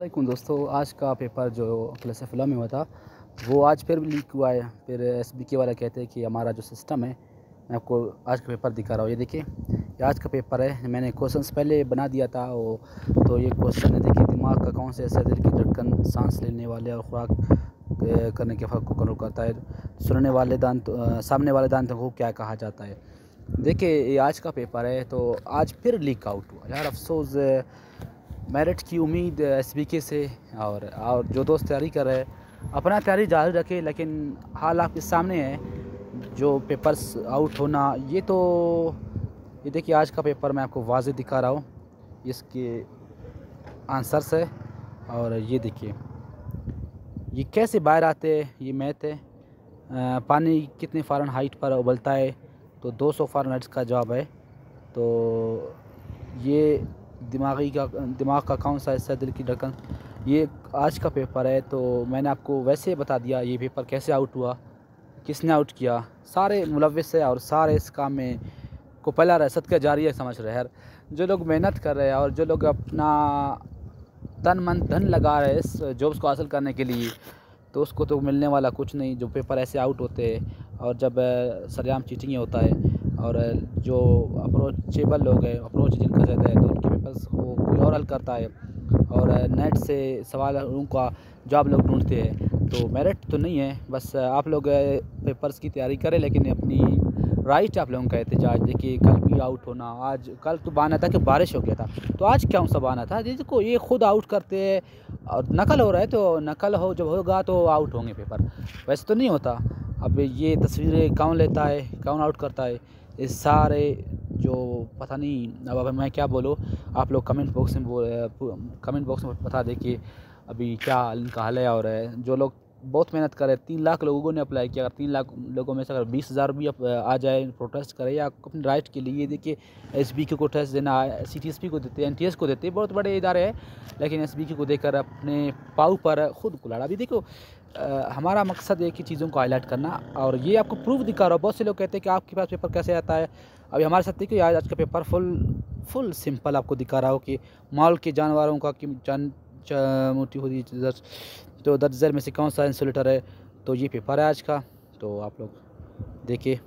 वालेकुम दोस्तों, आज का पेपर जो प्लस फिला में हुआ था, वो आज फिर लीक हुआ है। फिर एस बी के वाला कहते हैं कि हमारा जो सिस्टम है, मैं आपको आज का पेपर दिखा रहा हूँ। ये देखिए, ये आज का पेपर है, मैंने क्वेश्चन पहले बना दिया था वो तो ये क्वेश्चन है, देखिए, दिमाग का कौन से ऐसे दिल की धड़कन सांस लेने वाले और खुराक करने के फ़र्क को कंट्रोल करता है। सुनने वाले दांत सामने वाले दांत को क्या कहा जाता है। देखिए, ये आज का पेपर है तो आज फिर लीक आउट हुआ। यार, अफसोस मेरिट की उम्मीद एस से और और जो दोस्त तैयारी कर रहे हैं अपना तैयारी जारी रखे लेकिन हाल आपके सामने है जो पेपर्स आउट होना ये तो ये देखिए आज का पेपर मैं आपको वाजे दिखा रहा हूँ इसके आंसर्स है और ये देखिए ये कैसे बाहर आते हैं ये मैथ है आ, पानी कितने फ़ारन हाइट पर उबलता है तो 200 सौ फ़ारन का जवाब है तो ये दिमागी का, दिमाग का कौन सा हिस्सा दिल की धड़कन ये आज का पेपर है तो मैंने आपको वैसे बता दिया ये पेपर कैसे आउट हुआ, किसने आउट किया। सारे मुलविस है और सारे इस काम में को पहला रसद का जारी है, समझ रहे हैं। जो लोग मेहनत कर रहे हैं और जो लोग अपना तन मन धन लगा रहे हैं इस जॉब्स को हासिल करने के लिए तो उसको तो मिलने वाला कुछ नहीं। जो पेपर ऐसे आउट होते हैं और जब सरेआम चीटिंग होता है और जो अप्रोचेबल लोग हैं अप्रोच जिनका ज़्यादा है तो उनके पेपर्स वो कोई और हल करता है। और नेट से सवाल उनका जॉब लोग ढूंढते हैं तो मेरिट तो नहीं है, बस आप लोग पेपर्स की तैयारी करें, लेकिन अपनी राइट आप लोगों का एहतजाज देखिए, कल भी आउट होना, आज, कल तो बहाना था कि बारिश हो गया था। तो आज क्या सा बहाना था? जिसको ये खुद आउट करते हैं, और नकल हो रहा है तो नकल हो, जब होगा तो आउट होंगे पेपर वैसे तो नहीं होता। अब ये तस्वीरें कौन लेता है, कौन आउट करता है? इस सारे जो पता नहीं, अब मैं क्या बोलूँ, आप लोग कमेंट बॉक्स में कमेंट बॉक्स में बता दें कि अभी क्या इनका हाल है और है जो लोग बहुत मेहनत कर रहे हैं, तीन लाख लोगों ने अप्लाई किया। अगर तीन लाख लोगों में से अगर बीस हज़ार भी आ जाए प्रोटेस्ट करें या अपने राइट के लिए, देखिए एस बी को टेस्ट देना सी टी एस पी को देते हैं एन टी एस को देते हैं, बहुत बड़े इदारे हैं, लेकिन एस बी को देकर अपने पाव पर खुद कुलाड़ा भी देखो आ, हमारा मकसद है कि चीज़ों को हाईलाइट करना और ये आपको प्रूफ दिखा रहा हो। बहुत से लोग कहते हैं कि आपके पास पेपर कैसे आता है? अभी हमारे साथ देखिए आज आज का पेपर फुल फुल सिंपल आपको दिखा रहा हो कि माल के जानवरों का कि जान मोटी होती तो दर्जर में से कौन सा इंसुलेटर है? तो ये पेपर है आज का। तो आप लोग देखिए।